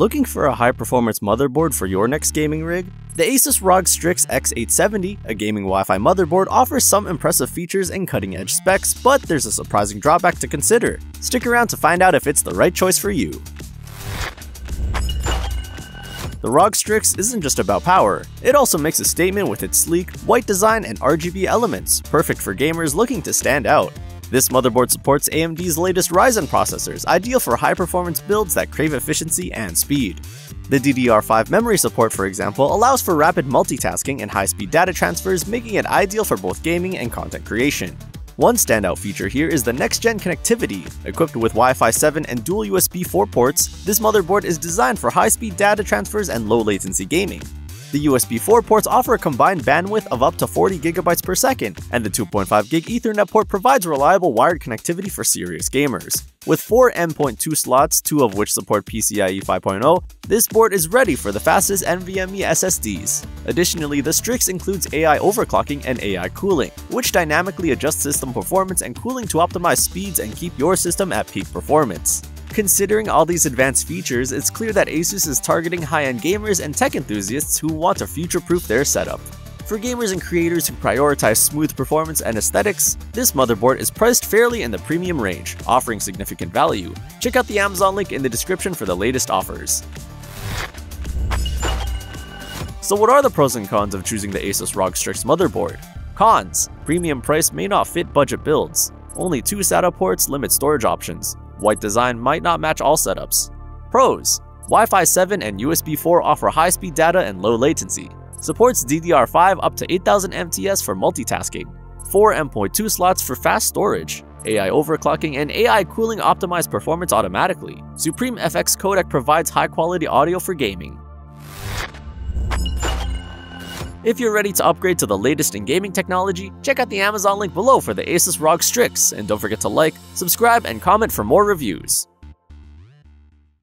Looking for a high-performance motherboard for your next gaming rig? The Asus ROG Strix X870-A gaming Wi-Fi motherboard, offers some impressive features and cutting-edge specs, but there's a surprising drawback to consider. Stick around to find out if it's the right choice for you. The ROG Strix isn't just about power, it also makes a statement with its sleek, white design and RGB elements, perfect for gamers looking to stand out. This motherboard supports AMD's latest Ryzen processors, ideal for high-performance builds that crave efficiency and speed. The DDR5 memory support, for example, allows for rapid multitasking and high-speed data transfers, making it ideal for both gaming and content creation. One standout feature here is the next-gen connectivity. Equipped with Wi-Fi 7 and dual USB 4 ports, this motherboard is designed for high-speed data transfers and low-latency gaming. The USB 4 ports offer a combined bandwidth of up to 40 GB per second, and the 2.5 gig Ethernet port provides reliable wired connectivity for serious gamers. With 4 M.2 slots, two of which support PCIe 5.0, this board is ready for the fastest NVMe SSDs. Additionally, the Strix includes AI overclocking and AI cooling, which dynamically adjusts system performance and cooling to optimize speeds and keep your system at peak performance. Considering all these advanced features, it's clear that Asus is targeting high-end gamers and tech enthusiasts who want to future-proof their setup. For gamers and creators who prioritize smooth performance and aesthetics, this motherboard is priced fairly in the premium range, offering significant value. Check out the Amazon link in the description for the latest offers. So what are the pros and cons of choosing the Asus ROG Strix motherboard? Cons. Premium price may not fit budget builds. Only two SATA ports limit storage options. White design might not match all setups. Pros Wi-Fi 7 and USB 4 offer high-speed data and low latency. Supports DDR5 up to 8000 MTS for multitasking. 4 M.2 slots for fast storage. AI overclocking and AI cooling optimize performance automatically. SupremeFX codec provides high-quality audio for gaming. If you're ready to upgrade to the latest in gaming technology, check out the Amazon link below for the Asus ROG Strix, and don't forget to like, subscribe, and comment for more reviews.